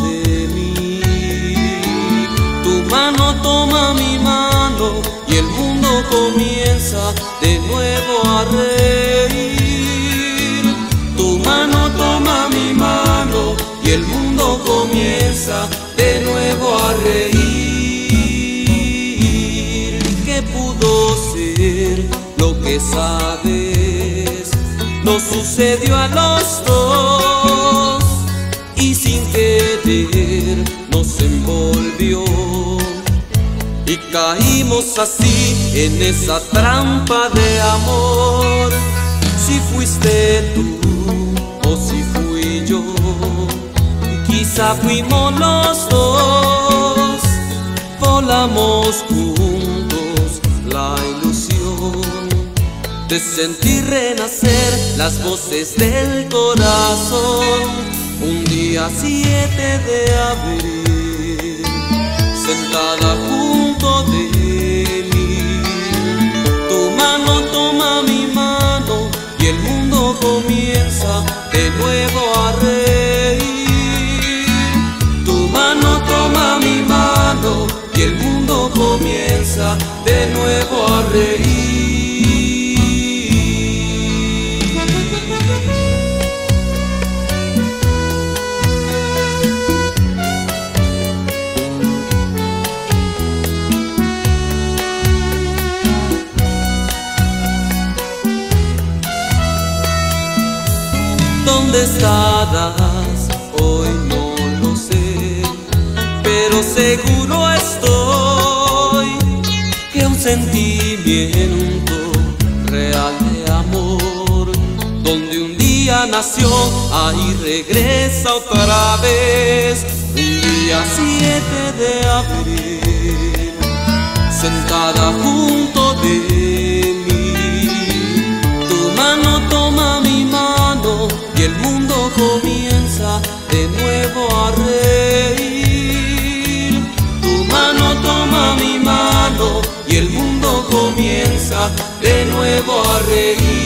de mí. Tu mano toma mi mano y el mundo comienza de nuevo a reír. Tu mano toma mi mano y el mundo comienza de nuevo a reír. ¿Qué pudo ser lo que sabes? No sucedió a los nos envolvió y caímos así en esa trampa de amor. Si fuiste tú o si fui yo, quizá fuimos los dos. Volamos juntos la ilusión de sentir renacer las voces del corazón. Un día 7 de abril, sentada junto de mí, tu mano toma mi mano y el mundo comienza de nuevo a reír. Tu mano toma mi mano y el mundo comienza de nuevo a reír. ¿Dónde? Hoy no lo sé, pero seguro estoy que un sentimiento real de amor, donde un día nació, ahí regresa otra vez, un día 7 de abril, sentada junto nuevo a reír.